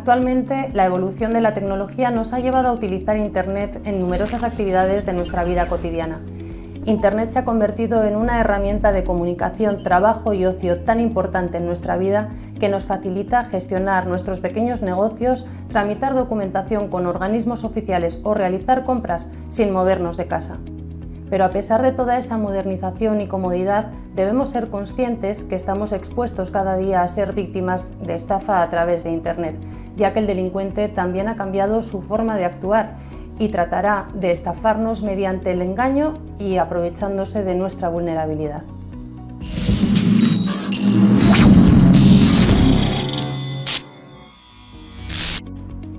Actualmente, la evolución de la tecnología nos ha llevado a utilizar Internet en numerosas actividades de nuestra vida cotidiana. Internet se ha convertido en una herramienta de comunicación, trabajo y ocio tan importante en nuestra vida que nos facilita gestionar nuestros pequeños negocios, tramitar documentación con organismos oficiales o realizar compras sin movernos de casa. Pero a pesar de toda esa modernización y comodidad, debemos ser conscientes que estamos expuestos cada día a ser víctimas de estafa a través de Internet, ya que el delincuente también ha cambiado su forma de actuar y tratará de estafarnos mediante el engaño y aprovechándose de nuestra vulnerabilidad.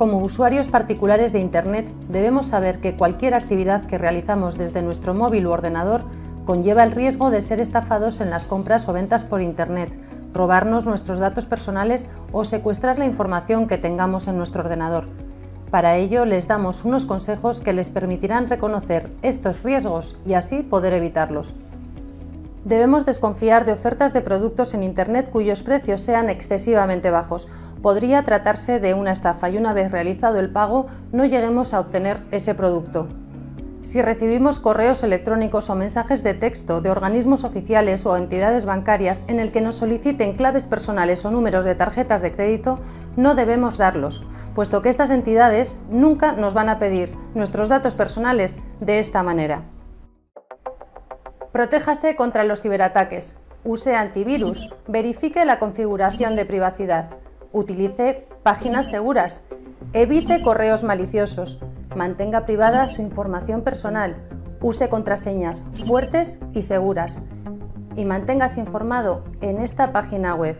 Como usuarios particulares de Internet debemos saber que cualquier actividad que realizamos desde nuestro móvil u ordenador conlleva el riesgo de ser estafados en las compras o ventas por Internet, robarnos nuestros datos personales o secuestrar la información que tengamos en nuestro ordenador. Para ello les damos unos consejos que les permitirán reconocer estos riesgos y así poder evitarlos. Debemos desconfiar de ofertas de productos en Internet cuyos precios sean excesivamente bajos podría tratarse de una estafa y una vez realizado el pago no lleguemos a obtener ese producto. Si recibimos correos electrónicos o mensajes de texto de organismos oficiales o entidades bancarias en el que nos soliciten claves personales o números de tarjetas de crédito, no debemos darlos, puesto que estas entidades nunca nos van a pedir nuestros datos personales de esta manera. Protéjase contra los ciberataques. Use antivirus. Verifique la configuración de privacidad. Utilice páginas seguras. Evite correos maliciosos. Mantenga privada su información personal. Use contraseñas fuertes y seguras. Y manténgase informado en esta página web,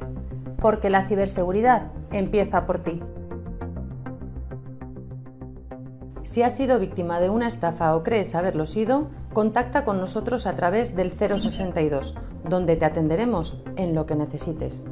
porque la ciberseguridad empieza por ti. Si has sido víctima de una estafa o crees haberlo sido, contacta con nosotros a través del 062, donde te atenderemos en lo que necesites.